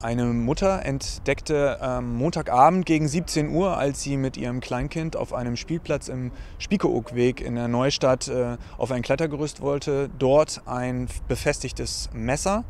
Eine Mutter entdeckte ähm, Montagabend gegen 17 Uhr, als sie mit ihrem Kleinkind auf einem Spielplatz im Spiekeroogweg in der Neustadt äh, auf ein Klettergerüst wollte, dort ein befestigtes Messer.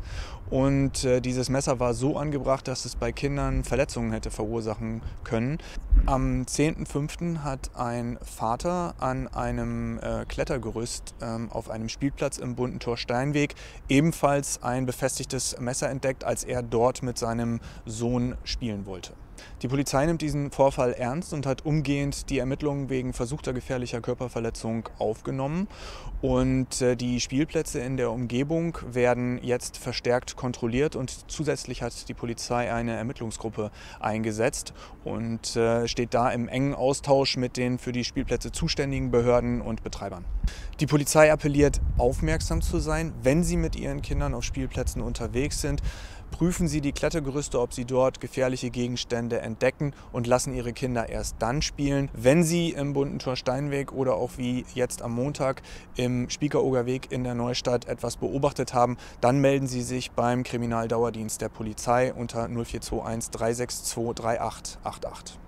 Und äh, dieses Messer war so angebracht, dass es bei Kindern Verletzungen hätte verursachen können. Am 10.05. hat ein Vater an einem äh, Klettergerüst ähm, auf einem Spielplatz im Bunten Steinweg ebenfalls ein befestigtes Messer entdeckt, als er dort mit seinem Sohn spielen wollte. Die Polizei nimmt diesen Vorfall ernst und hat umgehend die Ermittlungen wegen versuchter gefährlicher Körperverletzung aufgenommen. Und äh, die Spielplätze in der Umgebung werden jetzt verstärkt kontrolliert und zusätzlich hat die Polizei eine Ermittlungsgruppe eingesetzt und äh, steht da im engen Austausch mit den für die Spielplätze zuständigen Behörden und Betreibern. Die Polizei appelliert, aufmerksam zu sein, wenn sie mit ihren Kindern auf Spielplätzen unterwegs sind. Prüfen Sie die Klettergerüste, ob Sie dort gefährliche Gegenstände entdecken und lassen Ihre Kinder erst dann spielen. Wenn Sie im Bunten Steinweg oder auch wie jetzt am Montag im Spiekeroger Weg in der Neustadt etwas beobachtet haben, dann melden Sie sich beim Kriminaldauerdienst der Polizei unter 0421 362 3888.